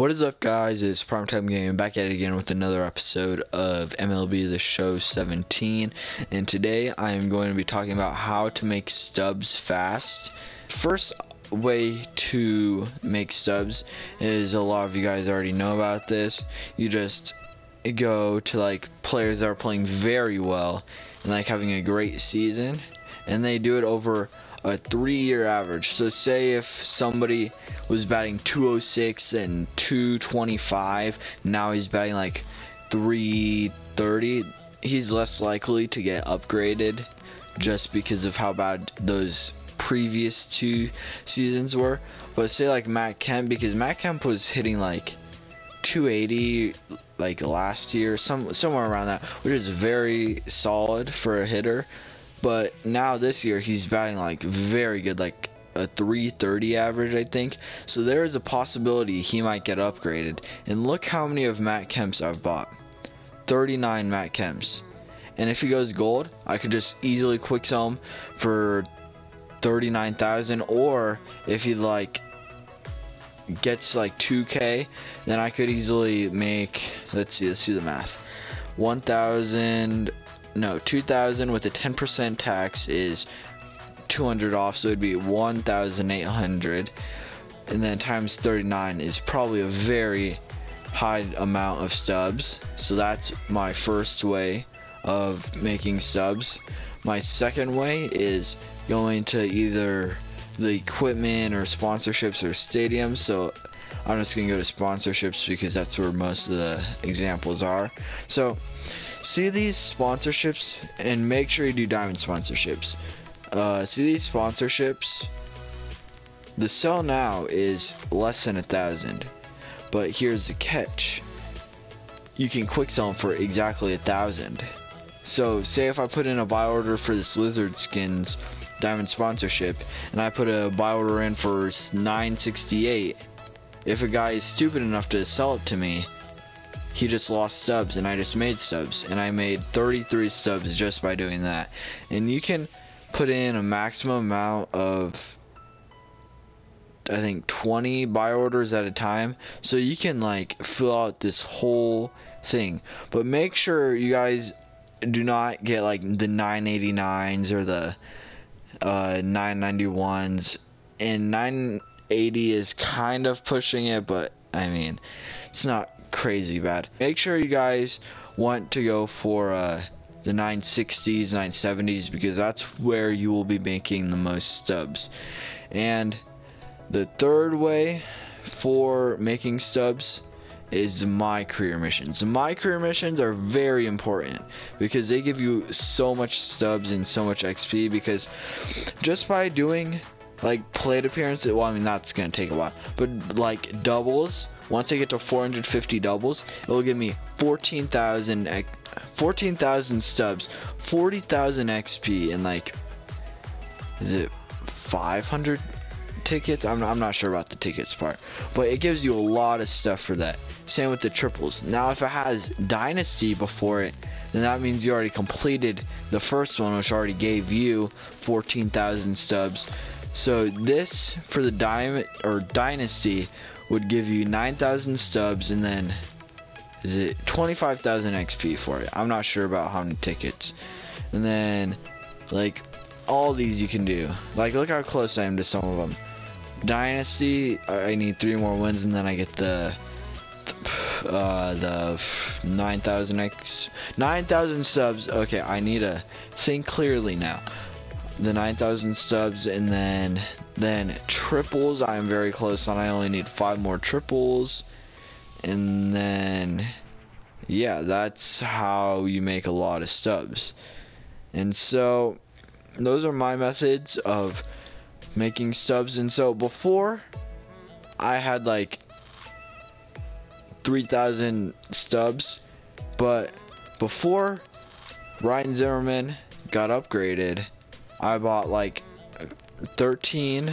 What is up, guys? It's Primetime Gaming back at it again with another episode of MLB The Show 17. And today I am going to be talking about how to make stubs fast. First way to make stubs is a lot of you guys already know about this. You just go to like players that are playing very well and like having a great season, and they do it over a three-year average. So say if somebody was batting 206 and 225, now he's batting like 330, he's less likely to get upgraded just because of how bad those previous two seasons were. But say like Matt Kemp, because Matt Kemp was hitting like 280 like last year, some somewhere around that, which is very solid for a hitter. But now this year he's batting like very good, like a 330 average, I think. So there is a possibility he might get upgraded. And look how many of Matt Kemp's I've bought. 39 Matt Kemp's. And if he goes gold, I could just easily quick sell him for 39,000 or if he like gets like 2k, then I could easily make let's see, let's do the math. 1,000 no 2000 with a 10% tax is 200 off so it'd be 1800 and then times 39 is probably a very high amount of stubs. So that's my first way of making stubs. My second way is going to either the equipment or sponsorships or stadiums. So I'm just gonna go to sponsorships because that's where most of the examples are. So see these sponsorships and make sure you do diamond sponsorships. Uh, see these sponsorships? The sell now is less than a thousand but here's the catch. You can quick sell them for exactly a thousand. So say if I put in a buy order for this lizard skins diamond sponsorship and I put a buy order in for 968 if a guy is stupid enough to sell it to me he just lost stubs and I just made stubs and I made 33 stubs just by doing that. And you can put in a maximum amount of I think 20 buy orders at a time. So you can like fill out this whole thing. But make sure you guys do not get like the 989s or the uh, 991s and 980 is kind of pushing it but I mean it's not crazy bad. Make sure you guys want to go for uh, the 960s, 970s because that's where you will be making the most stubs. And the third way for making stubs is my career missions. My career missions are very important because they give you so much stubs and so much XP because just by doing like plate appearances, well I mean that's gonna take a while, but like doubles once I get to 450 doubles, it will give me 14,000 14,000 stubs, 40,000 XP, and like, is it 500 tickets? I'm, I'm not sure about the tickets part, but it gives you a lot of stuff for that. Same with the triples. Now, if it has Dynasty before it, then that means you already completed the first one, which already gave you 14,000 stubs. So this for the diamond or dynasty would give you 9,000 stubs and then is it 25,000 XP for it? I'm not sure about how many tickets. And then like all these you can do. Like look how close I am to some of them. Dynasty, I need three more wins and then I get the uh, the 9,000 X 9,000 subs. Okay, I need to think clearly now. The 9,000 subs and then then triples, I am very close on. I only need five more triples. And then, yeah, that's how you make a lot of stubs. And so, those are my methods of making stubs. And so, before, I had like 3,000 stubs. But before Ryan Zimmerman got upgraded, I bought like 13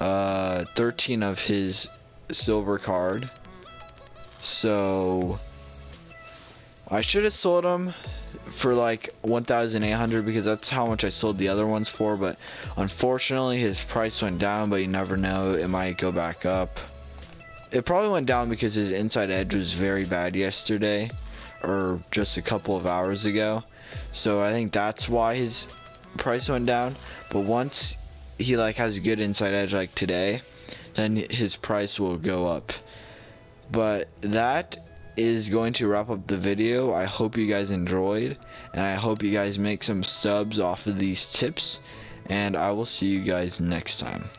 uh 13 of his silver card. So I should have sold them for like 1,800 because that's how much I sold the other ones for but unfortunately his price went down but you never know. It might go back up. It probably went down because his inside edge was very bad yesterday or just a couple of hours ago. So I think that's why his price went down. But once he like has a good inside edge like today, then his price will go up. But that is going to wrap up the video. I hope you guys enjoyed and I hope you guys make some subs off of these tips and I will see you guys next time.